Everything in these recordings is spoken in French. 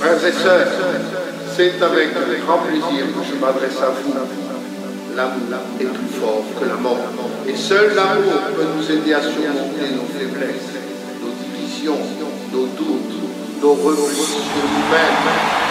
Frères et sœurs, c'est avec grand plaisir que je m'adresse à vous. L'amour est plus fort que la mort. Et seul l'amour peut nous aider à surmonter nos faiblesses, nos divisions, nos doutes, nos regrets sur nous-mêmes.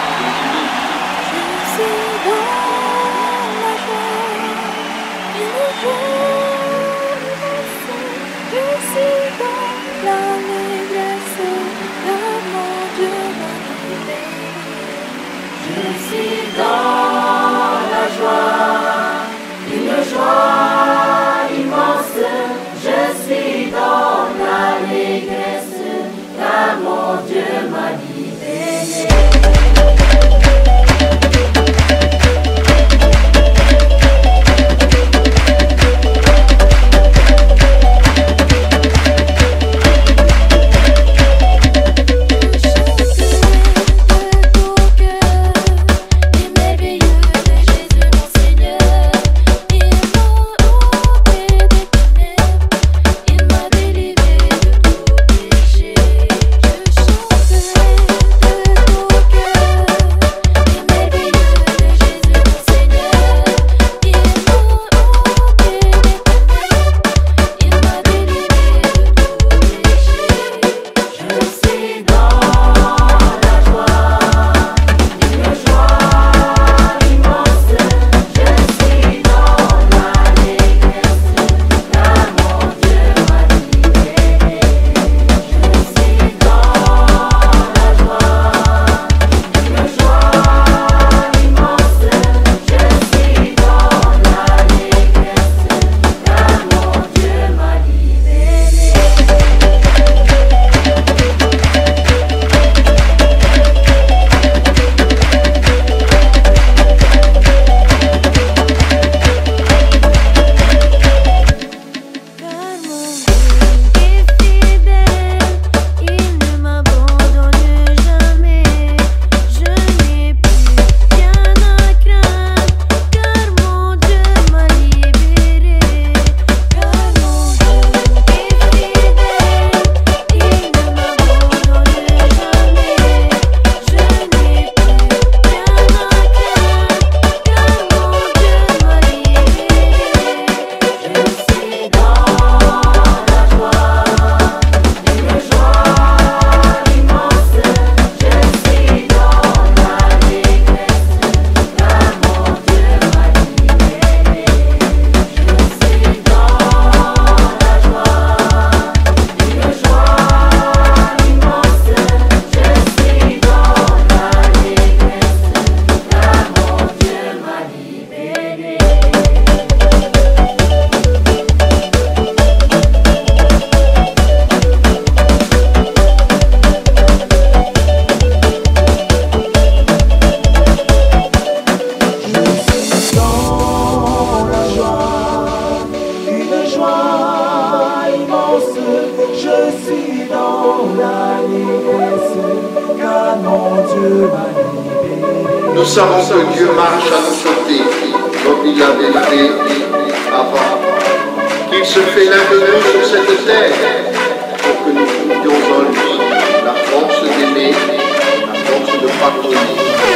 Oh. dans la Dieu m'a. Nous savons que Dieu marche à nos côtés, comme il l'avait fait avant, qu'il se fait l'un de nous sur cette terre, pour que nous trouvions en lui la force d'aimer, la force de pardonner.